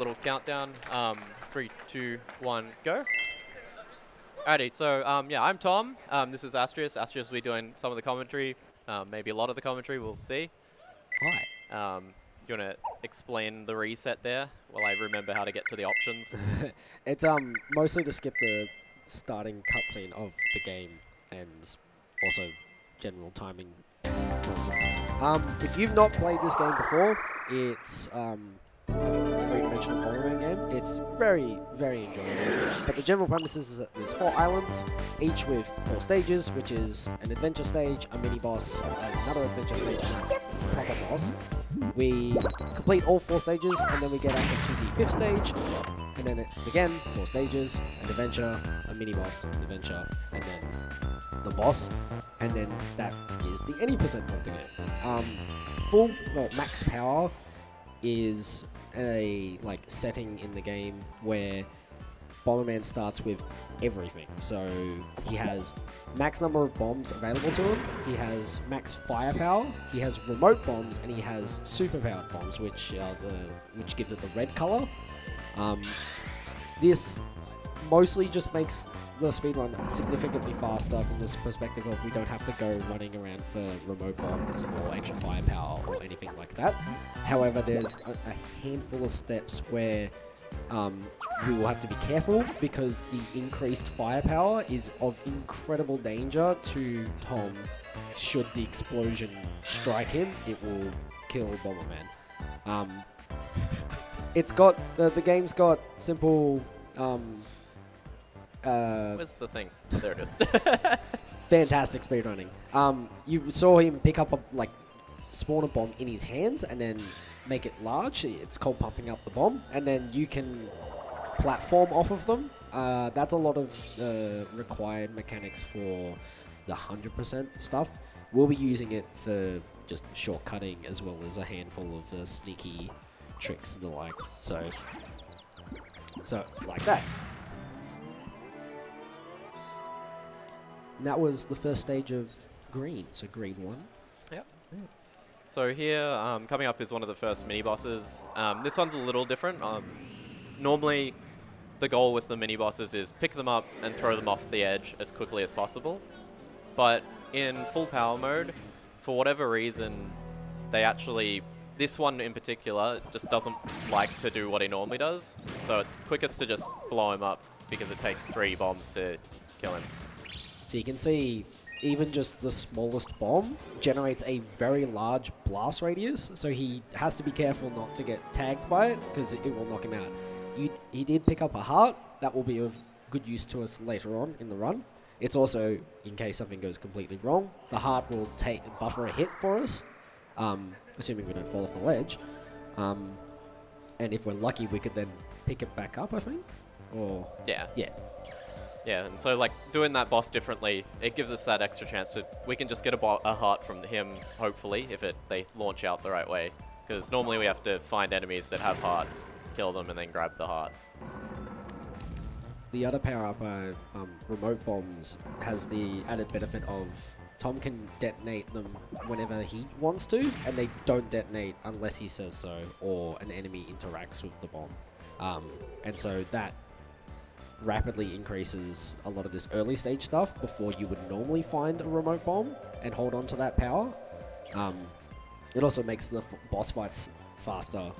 little countdown. Um, three, two, one, go. Alrighty, so um, yeah, I'm Thom. Um, this is Astrius. Astrius will be doing some of the commentary, um, maybe a lot of the commentary, we'll see. Hi. Um, you want to explain the reset there while I remember how to get to the options? it's um mostly to skip the starting cutscene of the game and also general timing nonsense. Um, if you've not played this game before, it's um, a three-dimensional game. It's very, very enjoyable. But the general premise is that there's four islands, each with four stages, which is an adventure stage, a mini-boss, another adventure stage, and a proper boss. We complete all four stages, and then we get access to the fifth stage, and then it's again four stages, an adventure, a mini-boss, an adventure, and then the boss, and then that is the any percent of the game. Um, full, well, max power is a like setting in the game where Bomberman starts with everything. So he has max number of bombs available to him. He has max firepower. He has remote bombs, and he has superpowered bombs, which the which gives it the red color. Um, this mostly just makes the speedrun significantly faster from this perspective of we don't have to go running around for remote bombs or extra firepower or anything like that. However, there's a, a handful of steps where um, we will have to be careful because the increased firepower is of incredible danger to Thom. Should the explosion strike him, it will kill Bomberman. Um, it's got the, the game's got simple um, uh, Where's the thing? Oh, there it is. fantastic speedrunning. Um, you saw him pick up a like spawn a bomb in his hands and then make it large. It's called pumping up the bomb, and then you can platform off of them. Uh, that's a lot of uh, required mechanics for the hundred percent stuff. We'll be using it for just shortcutting as well as a handful of the sneaky tricks and the like. So, so like that. And that was the first stage of green, so green one. Yep. So here, um, coming up is one of the first mini bosses. Um, this one's a little different. Um, normally, the goal with the mini bosses is pick them up and throw them off the edge as quickly as possible. But in full power mode, for whatever reason, they actually, this one in particular, just doesn't like to do what he normally does. So it's quickest to just blow him up because it takes three bombs to kill him. So you can see even just the smallest bomb generates a very large blast radius, so he has to be careful not to get tagged by it because it will knock him out. You, he did pick up a heart, that will be of good use to us later on in the run. It's also, in case something goes completely wrong, the heart will take buffer a hit for us, um, assuming we don't fall off the ledge. Um, and if we're lucky, we could then pick it back up, I think. Or Yeah. yeah, Yeah, and so like doing that boss differently, it gives us that extra chance to we can just get a, a heart from him hopefully if it they launch out the right way. Because normally we have to find enemies that have hearts, kill them, and then grab the heart. The other power up, uh, um, remote bombs, has the added benefit of Thom can detonate them whenever he wants to, and they don't detonate unless he says so, or an enemy interacts with the bomb. Um, and so that rapidly increases a lot of this early stage stuff before you would normally find a remote bomb and hold on to that power. Um, it also makes the boss fights faster,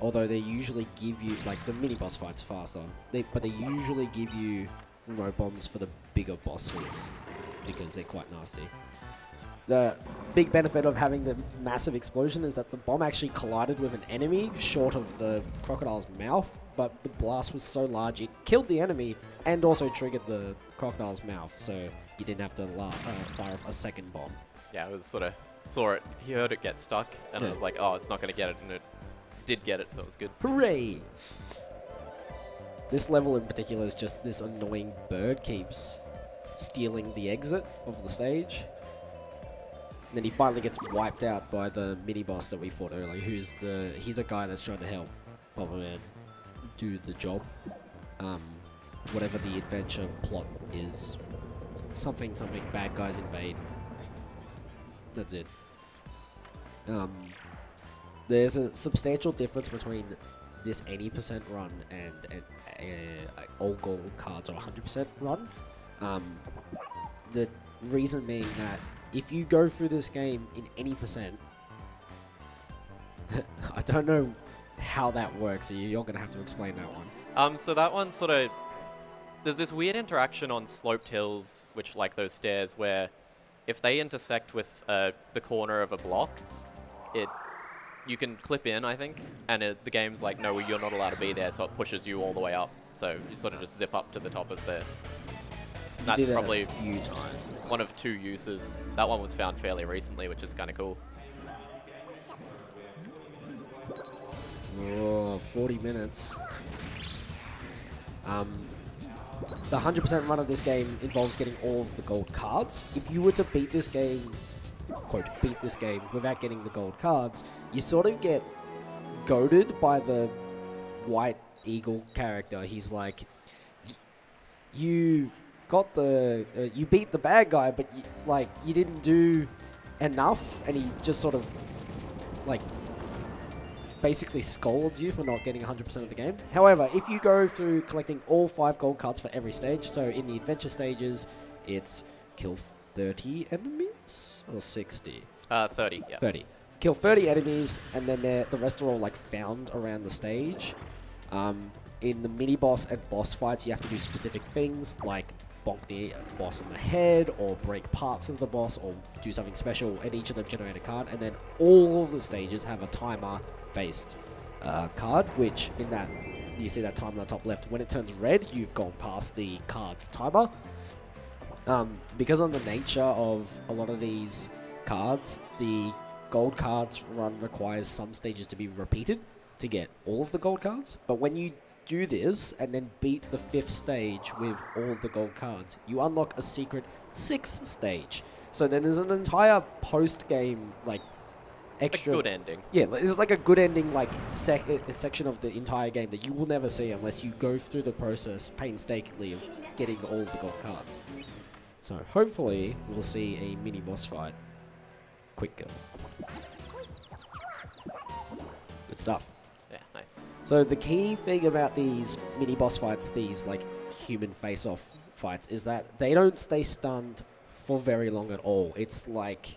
although they usually give you like the mini boss fights faster. They but they usually give you remote bombs for the bigger boss fights because they're quite nasty. The big benefit of having the massive explosion is that the bomb actually collided with an enemy short of the crocodile's mouth, but the blast was so large it killed the enemy and also triggered the crocodile's mouth, so you didn't have to la- uh, fire off a second bomb. Yeah, it was sort of saw it, he heard it get stuck, and I was like, oh, it's not going to get it, and it did get it, so it was good. Hooray! This level in particular is just this annoying bird keeps stealing the exit of the stage. And then he finally gets wiped out by the mini boss that we fought earlier, who's the he's a guy that's trying to help Bomberman do the job. Um, whatever the adventure plot is. Something something bad guys invade. That's it. Um, there's a substantial difference between this any percent run and an uh, all gold cards or 100% run. Um, the reason being that if you go through this game in any percent, I don't know how that works. You're going to have to explain that one. Um, so that one sort of there's this weird interaction on sloped hills, which like those stairs, where if they intersect with uh, the corner of a block, it you can clip in, I think, and it, the game's like, no, you're not allowed to be there, so it pushes you all the way up. So you sort of just zip up to the top of the. That's that probably a few times. one of two uses. That one was found fairly recently, which is kind of cool. Oh, 40 minutes. Um, the 100% run of this game involves getting all of the gold cards. If you were to beat this game, quote, beat this game without getting the gold cards, you sort of get goaded by the white eagle character. He's like, you got the, uh, you beat the bad guy, but you, like, you didn't do enough, and he just sort of, like, basically scolds you for not getting 100% of the game. However, if you go through collecting all 5 gold cards for every stage, so in the adventure stages, it's kill 30 enemies? Or 60? Uh, 30, yeah. 30. Kill 30 enemies, and then the rest are all like found around the stage. Um, in the mini boss and boss fights, you have to do specific things like bonk the boss in the head, or break parts of the boss, or do something special, and each of them generate a card. And then all of the stages have a timer-based uh, card, which in that you see that timer on the top left. When it turns red, you've gone past the card's timer. Um, because of the nature of a lot of these cards, the gold cards run requires some stages to be repeated to get all of the gold cards. But when you do this and then beat the fifth stage with all the gold cards, you unlock a secret sixth stage. So then there's an entire post-game like A extra good ending. yeah, it's like a good ending, like sec- eh, a section of the entire game that you will never see unless you go through the process painstakingly of getting all the gold cards. So hopefully we'll see a mini boss fight. Quick go. Good stuff. So the key thing about these mini boss fights, these like human face-off fights, is that they don't stay stunned for very long at all. It's like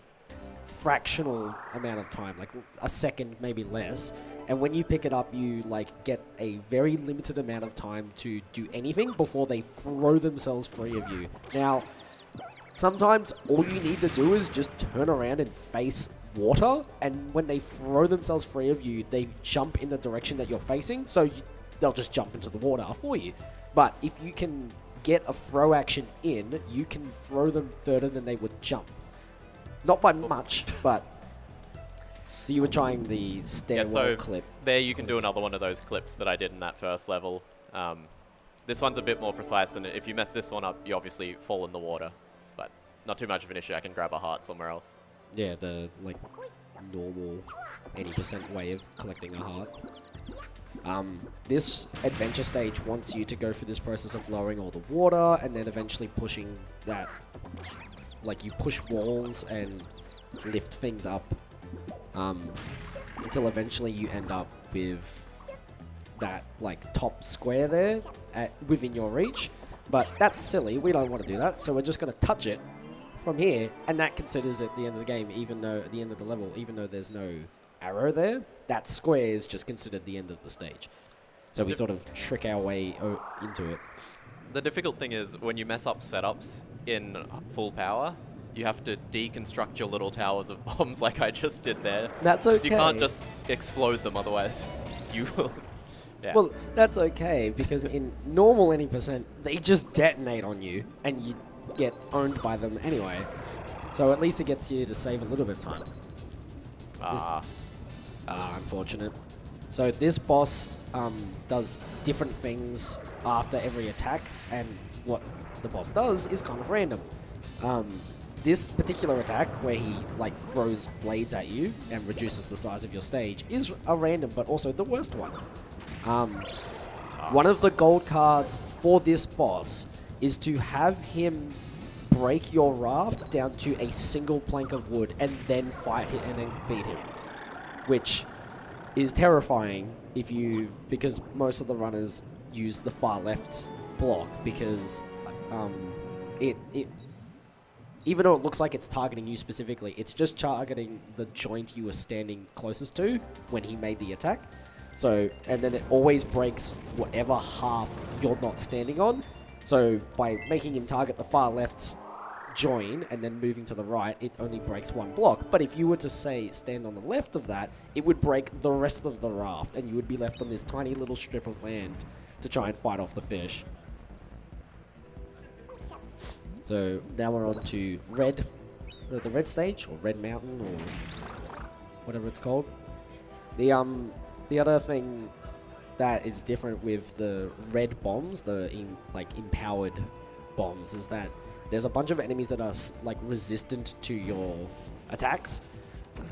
fractional amount of time, like a second, maybe less. And when you pick it up, you like get a very limited amount of time to do anything before they throw themselves free of you. Now, sometimes all you need to do is just turn around and face water, and when they throw themselves free of you, they jump in the direction that you're facing, so you, they'll just jump into the water for you. But if you can get a throw action in, you can throw them further than they would jump. Not by much, but. So you were trying the stairwell so- clip. There you can do another one of those clips that I did in that first level. Um, this one's a bit more precise, and if you mess this one up, you obviously fall in the water. But not too much of an issue. I can grab a heart somewhere else. Yeah, the like normal any percent way of collecting a heart. Um, this adventure stage wants you to go through this process of lowering all the water and then eventually pushing that, like you push walls and lift things up um, until eventually you end up with that like top square there at, within your reach. But that's silly. We don't want to do that, so we're just going to touch it from here, and that considers it the end of the game, even though at the end of the level, even though there's no arrow there, that square is just considered the end of the stage. So we sort of trick our way o- into it. The difficult thing is when you mess up setups in full power, you have to deconstruct your little towers of bombs like I just did there. That's okay. You can't just explode them, otherwise you will. Yeah. Well, that's okay because in normal any percent, they just detonate on you, and you get owned by them anyway. So at least it gets you to save a little bit of time. ah, uh, unfortunate. So this boss um, does different things after every attack, and what the boss does is kind of random. Um, this particular attack, where he like throws blades at you and reduces the size of your stage, is a random, but also the worst one. Um, one of the gold cards for this boss is to have him break your raft down to a single plank of wood and then fight it and then beat him. Which is terrifying if you because most of the runners use the far left block because um, it it even though it looks like it's targeting you specifically, it's just targeting the joint you were standing closest to when he made the attack. So, and then it always breaks whatever half you're not standing on. So, by making him target the far left join and then moving to the right, it only breaks one block. But if you were to say stand on the left of that, it would break the rest of the raft and you would be left on this tiny little strip of land to try and fight off the fish. So now we're on to red, the red stage or red mountain or whatever it's called. The um the other thing that is different with the red bombs, the like empowered bombs, is that there's a bunch of enemies that are like resistant to your attacks,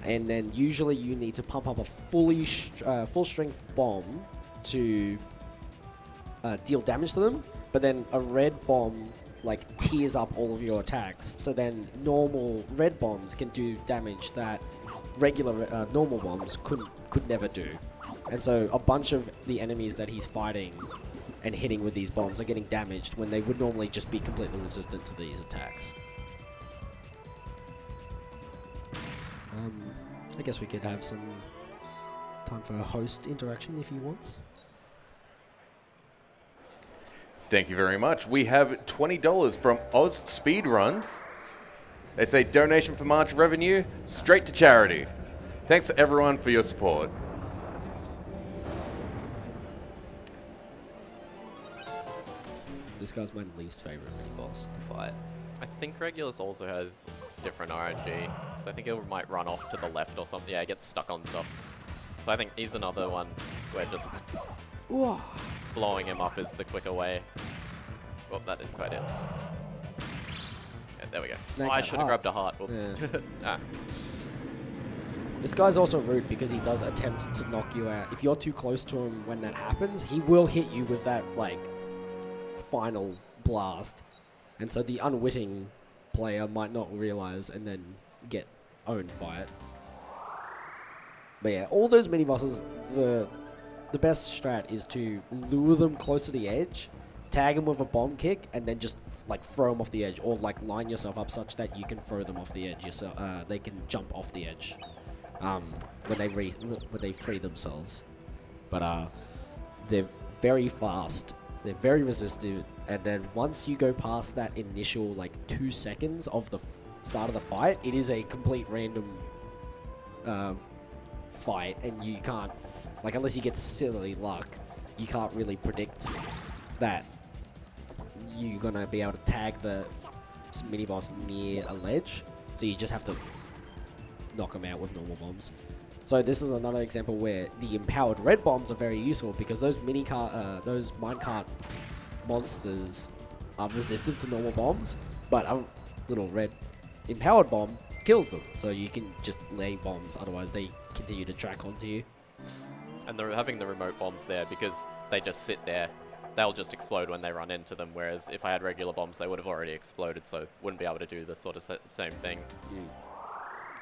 and then usually you need to pump up a fully uh, full strength bomb to uh, deal damage to them. But then a red bomb like tears up all of your attacks. So then normal red bombs can do damage that regular uh, normal bombs couldn't could never do. And so a bunch of the enemies that he's fighting and hitting with these bombs are getting damaged when they would normally just be completely resistant to these attacks. Um, I guess we could have some time for a host interaction if he wants. Thank you very much. We have $20 from AusSpeedruns. They say donation for March revenue straight to charity. Thanks to everyone for your support. This guy's my least favorite mini boss to fight. I think Regulus also has different RNG, so I think it might run off to the left or something. Yeah, it gets stuck on stuff. So I think he's another one where just blowing him up is the quicker way. Well, that didn't quite hit. Yeah, there we go. Oh, I should have grabbed a heart. Whoops. ah, This guy's also rude because he does attempt to knock you out. If you're too close to him when that happens, he will hit you with that, like, final blast. And so the unwitting player might not realize and then get owned by it. But yeah, all those mini bosses, the the best strat is to lure them close to the edge, tag them with a bomb kick, and then just like throw them off the edge, or like line yourself up such that you can throw them off the edge yourself. Uh, they can jump off the edge um, when they re- when they free themselves. But uh, they're very fast. They're very resistant, and then once you go past that initial like two seconds of the start of the fight, it is a complete random uh, fight, and you can't like unless you get silly luck, you can't really predict that you're gonna be able to tag the mini boss near a ledge. So you just have to knock them out with normal bombs. So this is another example where the empowered red bombs are very useful because those mini car, uh, those minecart monsters are resistant to normal bombs, but a little red empowered bomb kills them. So you can just lay bombs, otherwise they continue to track onto you. and they're having the remote bombs there because they just sit there. They'll just explode when they run into them, whereas if I had regular bombs, they would have already exploded, so wouldn't be able to do the sort of same thing.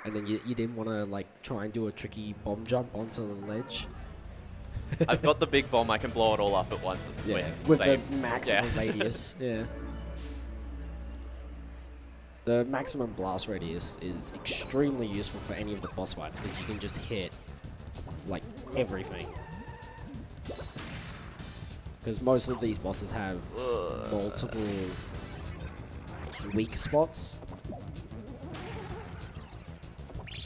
And then you, you didn't want to like try and do a tricky bomb jump onto the ledge. I've got the big bomb, I can blow it all up at once, it's quick. with Save. the maximum Yeah. radius. Yeah. The maximum blast radius is extremely useful for any of the boss fights because you can just hit like everything. Because most of these bosses have multiple weak spots.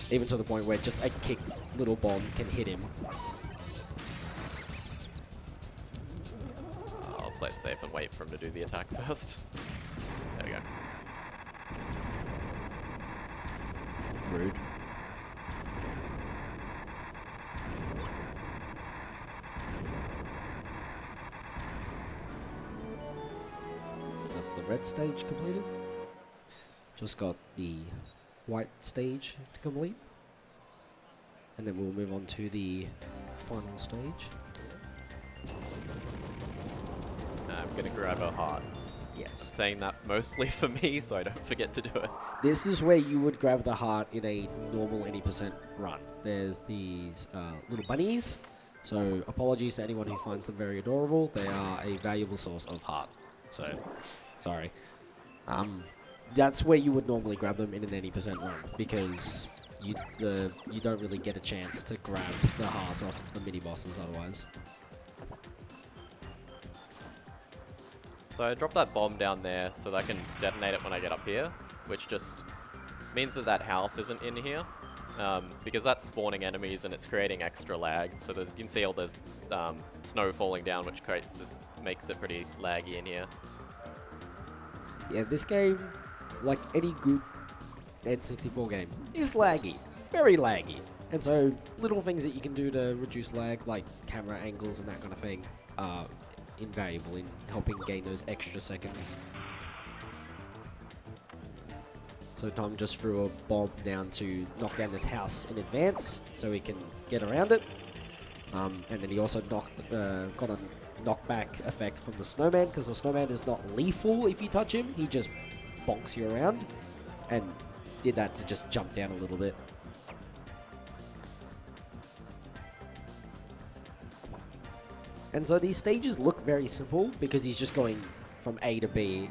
Even to the point where just a kicked little bomb can hit him. I'll play it safe and wait for him to do the attack first. There we go. Rude. That's the red stage completed. Just got the white stage to complete. And then we'll move on to the final stage. I'm gonna grab a heart. Yes. saying that mostly for me, so I don't forget to do it. This is where you would grab the heart in a normal any percent run. There's these uh, little bunnies. So apologies to anyone who finds them very adorable. They are a valuable source of heart. So, sorry. Um, that's where you would normally grab them in an any percent run because you the you don't really get a chance to grab the hearts off of the mini bosses otherwise. So I dropped that bomb down there so that I can detonate it when I get up here, which just means that that house isn't in here. Um, because that's spawning enemies and it's creating extra lag. So there's, you can see all this um, snow falling down, which creates this, makes it pretty laggy in here. Yeah, this game, like any good N64 game, is laggy. Very laggy. And so, little things that you can do to reduce lag, like camera angles and that kind of thing, are invaluable in helping gain those extra seconds. So Thom just threw a bomb down to knock down this house in advance, so he can get around it. Um, and then he also knocked, uh, got a knockback effect from the snowman, because the snowman is not lethal if you touch him, he just bonks you around. And did that to just jump down a little bit. And so these stages look very simple because he's just going from A to B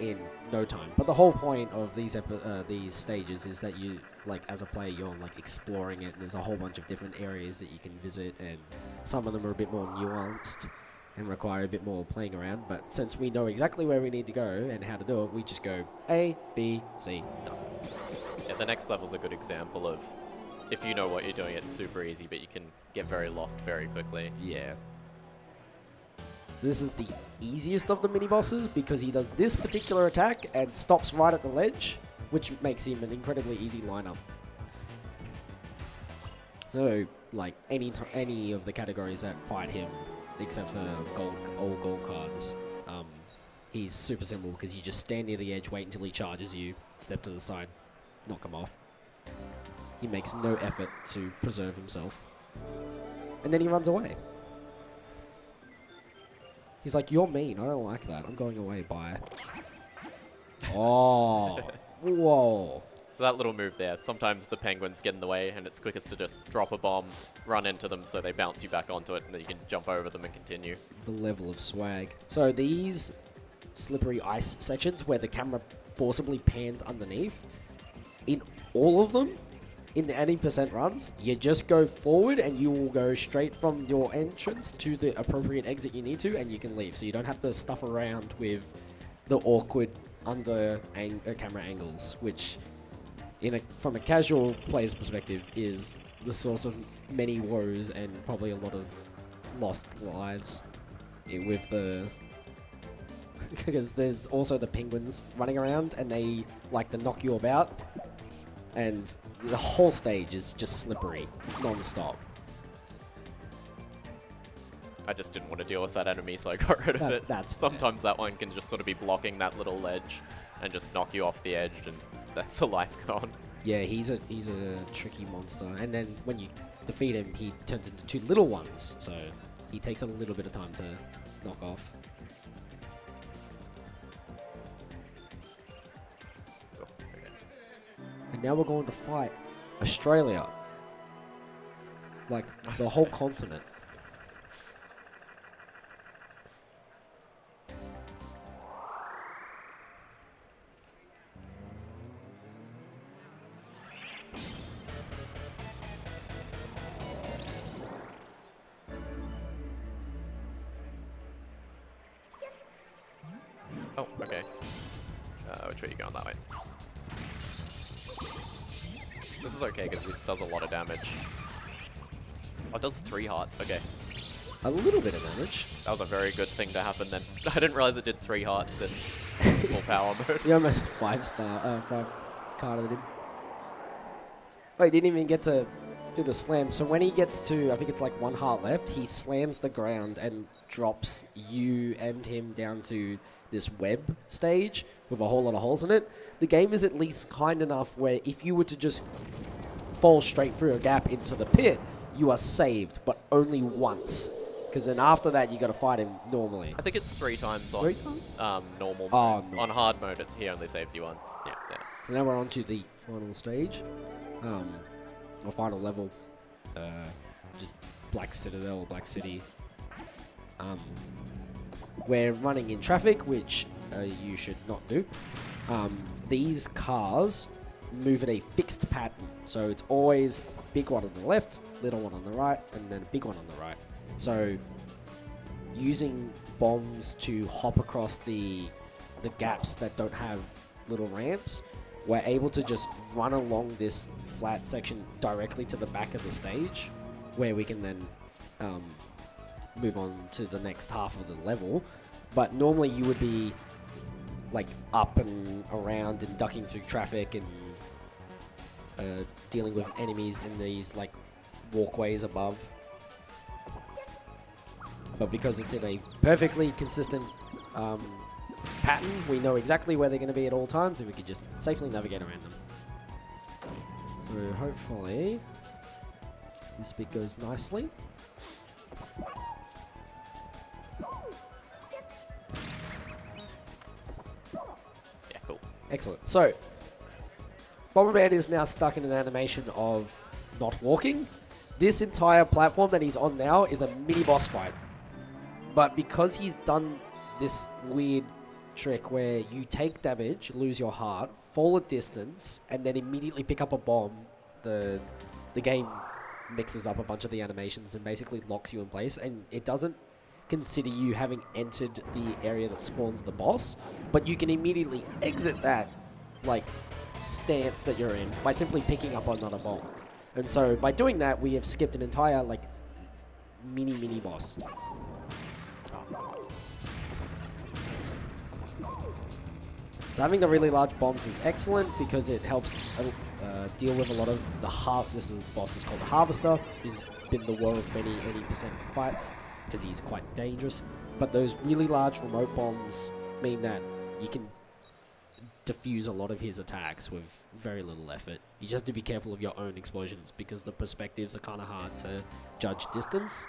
in no time. But the whole point of these uh, these stages is that you, like, as a player, you're like exploring it, and there's a whole bunch of different areas that you can visit, and some of them are a bit more nuanced and require a bit more playing around. But since we know exactly where we need to go and how to do it, we just go A, B, C, done. Yeah, the next level's a good example of if you know what you're doing, it's super easy, but you can get very lost very quickly. Yeah. So this is the easiest of the mini bosses because he does this particular attack and stops right at the ledge, which makes him an incredibly easy lineup. So, like any any of the categories that fight him, except for gold, all gold cards, um, he's super simple because you just stand near the edge, wait until he charges you, step to the side, knock him off. He makes no effort to preserve himself, and then he runs away. He's like, you're mean. I don't like that. I'm going away. Bye. Oh. Whoa. So that little move there, sometimes the penguins get in the way and it's quickest to just drop a bomb, run into them so they bounce you back onto it and then you can jump over them and continue. The level of swag. So these slippery ice sections where the camera forcibly pans underneath, in all of them, in the any percent runs, you just go forward and you will go straight from your entrance to the appropriate exit you need to and you can leave. So you don't have to stuff around with the awkward under ang- camera angles, which in a, from a casual player's perspective is the source of many woes and probably a lot of lost lives i- with the because there's also the penguins running around and they like to knock you about and the whole stage is just slippery non-stop I just didn't want to deal with that enemy, so I got rid of That's- it. that's fair. Sometimes that one can just sort of be blocking that little ledge and just knock you off the edge, and that's a life gone. yeah he's a he's a tricky monster and then when you defeat him he turns into two little ones so he takes a little bit of time to knock off. And now we're going to fight Australia. Like the whole continent. This is okay because it does a lot of damage. Oh, it does three hearts. Okay, A little bit of damage. that was a very good thing to happen then. I didn't realize it did three hearts in full power mode. You almost five star, uh, five carded him. Wait, didn't even get to do the slam. So when he gets to, I think it's like one heart left, he slams the ground and drops you and him down to this web stage with a whole lot of holes in it. The game is at least kind enough where if you were to just fall straight through a gap into the pit, you are saved, but only once. Because then after that, you got to fight him normally. I think it's three times on Three um, normal Oh, mode. no. On hard mode, it's he only saves you once. Yeah. yeah. So now we're on to the final stage, um, or final level, uh, just Black Citadel, Black City. Um, we're running in traffic, which uh, you should not do. Um, these cars move in a fixed pattern, so it's always a big one on the left, little one on the right, and then a big one on the right. So using bombs to hop across the the gaps that don't have little ramps, we're able to just run along this flat section directly to the back of the stage, where we can then um, move on to the next half of the level. But normally you would be like up and around and ducking through traffic and uh, dealing with enemies in these like walkways above. But because it's in a perfectly consistent um, pattern, we know exactly where they're going to be at all times, and we can just safely navigate around them. So hopefully this bit goes nicely. Yeah, cool. Excellent. So, Bomberman is now stuck in an animation of not walking. This entire platform that he's on now is a mini boss fight. But because he's done this weird trick where you take damage, lose your heart, fall a distance, and then immediately pick up a bomb, the the game mixes up a bunch of the animations and basically locks you in place, and it doesn't consider you having entered the area that spawns the boss, but you can immediately exit that like stance that you're in by simply picking up another bomb. And so by doing that, we have skipped an entire like mini mini boss. So having the really large bombs is excellent because it helps uh, deal with a lot of the har- This is boss is called the Harvester. He's been the woe of many any percent fights because he's quite dangerous. But those really large remote bombs mean that you can diffuse a lot of his attacks with very little effort. You just have to be careful of your own explosions because the perspectives are kind of hard to judge distance.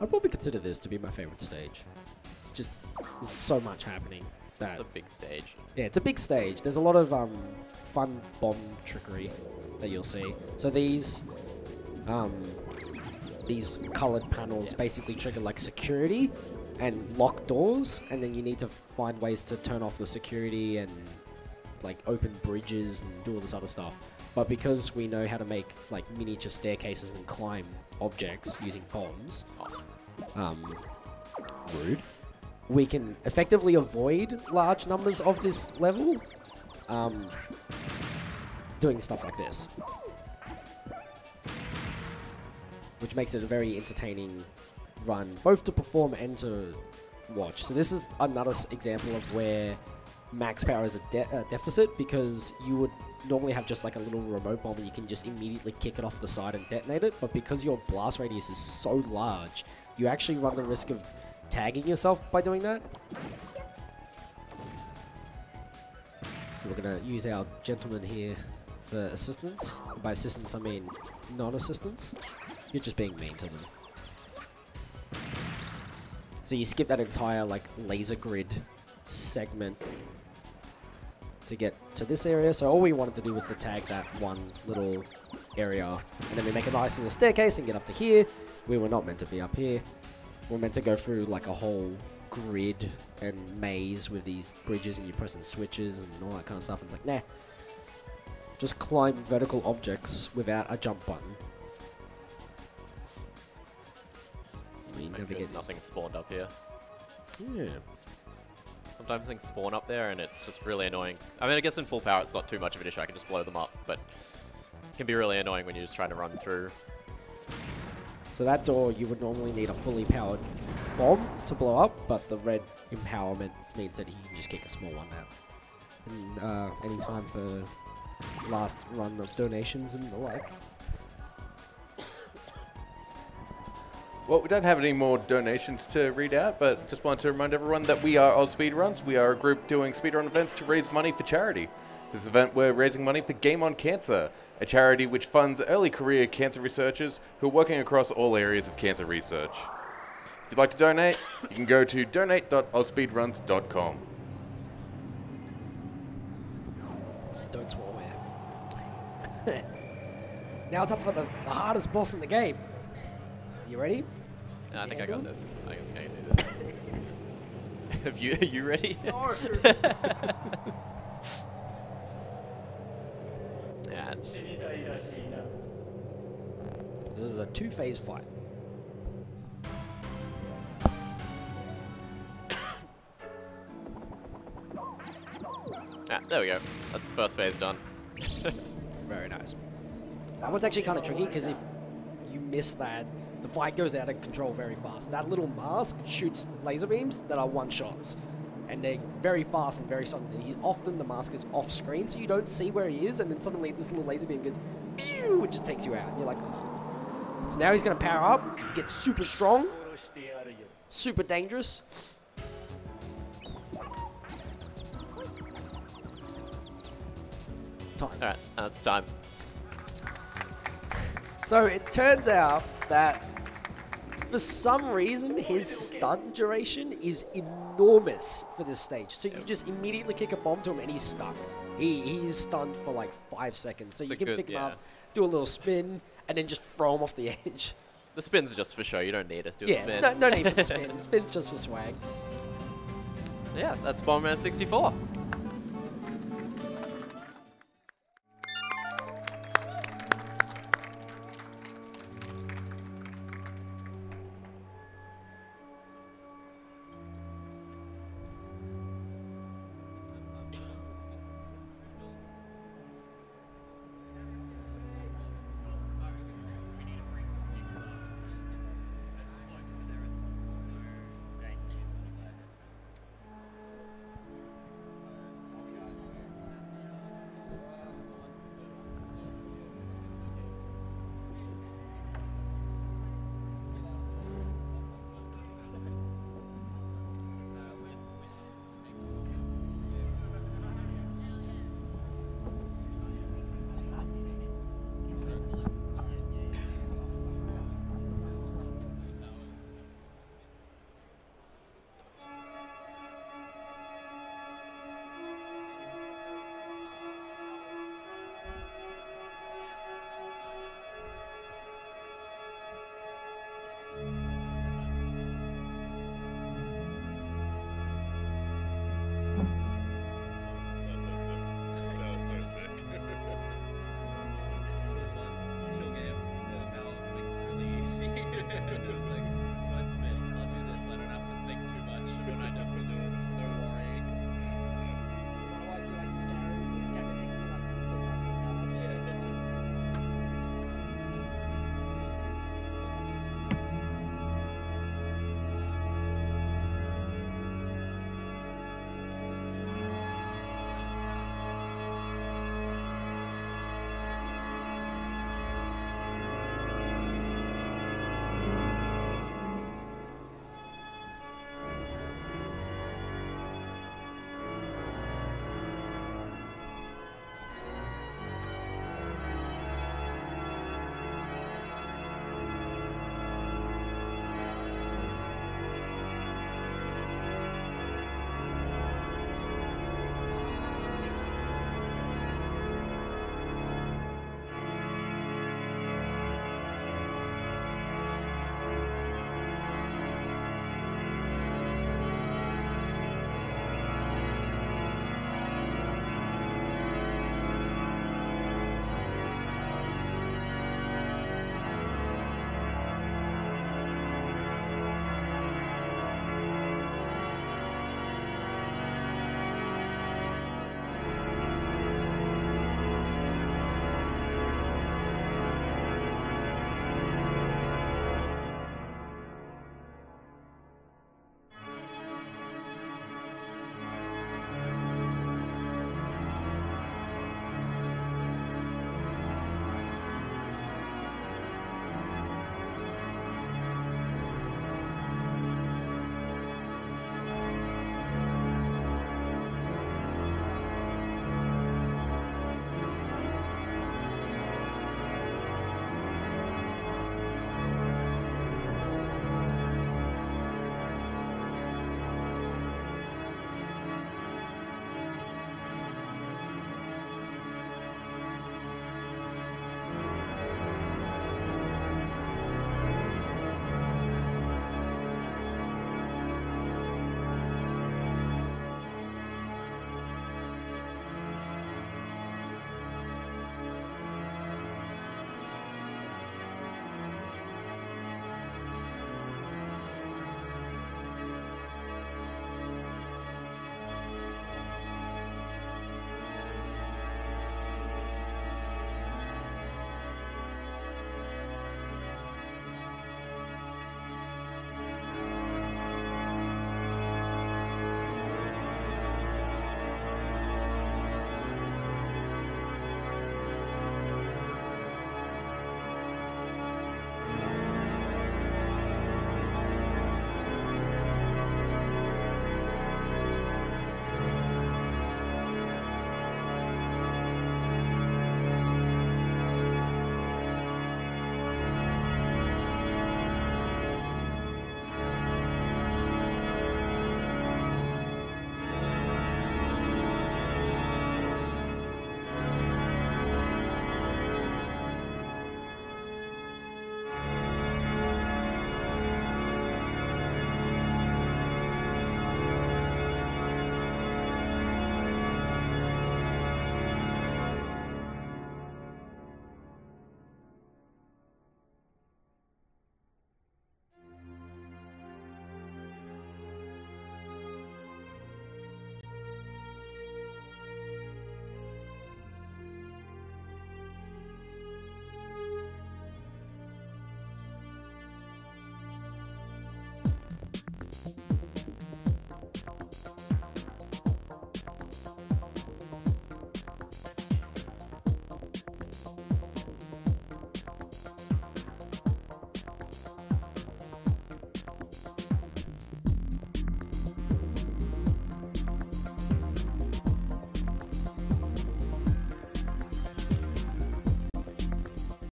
I'd probably consider this to be my favorite stage. It's just so much happening that It's a big stage. yeah, it's a big stage. There's a lot of um, fun bomb trickery that you'll see. So these um, these colored panels basically trigger like security and lock doors, and then you need to find ways to turn off the security and like open bridges and do all this other stuff. But because we know how to make like miniature staircases and climb objects using bombs, um, rude, we can effectively avoid large numbers of this level um, doing stuff like this. Which makes it a very entertaining run, both to perform and to watch. So this is another example of where max power is a de- uh, deficit because you would normally have just like a little remote bomb and you can just immediately kick it off the side and detonate it. But because your blast radius is so large, you actually run the risk of tagging yourself by doing that. So we're going to use our gentleman here for assistance. By assistance, I mean non-assistance. You're just being mean to them. So you skip that entire like laser grid segment to get to this area. So all we wanted to do was to tag that one little area. And then we make a nice little staircase and get up to here. We were not meant to be up here. We're meant to go through like a whole grid and maze with these bridges and you're pressing switches and all that kind of stuff. And it's like, nah. Just climb vertical objects without a jump button. We Maybe never get nothing spawned up here. Yeah. Sometimes things spawn up there and it's just really annoying. I mean, I guess in full power it's not too much of an issue. I can just blow them up, but it can be really annoying when you're just trying to run through. So that door, you would normally need a fully powered bomb to blow up, but the red empowerment means that he can just kick a small one out. And uh, any time for last run of donations and the like. Well, we don't have any more donations to read out, but just wanted to remind everyone that we are AusSpeedruns. We are a group doing speedrun events to raise money for charity. This event, we're raising money for Game on Cancer, a charity which funds early career cancer researchers who are working across all areas of cancer research. If you'd like to donate, you can go to donate.ausspeedruns.com. Don't swear. now it's up for the, the hardest boss in the game. You ready? I think I got this. I can, I can do this. Have you, are you ready? This is a two-phase fight. Ah, there we go. That's the first phase done. Very nice. That one's actually kind of tricky because if you miss that, the fight goes out of control very fast. That little mask shoots laser beams that are one shots. And they're very fast and very sudden. And he, often the mask is off screen, so you don't see where he is, and then suddenly this little laser beam goes, pew, it just takes you out. And you're like, oh. So now he's going to power up, get super strong, super dangerous. Time. Alright, that's time. So it turns out that for some reason his stun duration is enormous for this stage. So you just immediately kick a bomb to him and he's stuck. He he's stunned for like five seconds. So you can good- pick him yeah. up, do a little spin, and then just throw him off the edge. The spin's are just for show. You don't need it. Do a yeah, spin. no, no need for the spin. Spin's just for swag. yeah, that's Bomberman 64.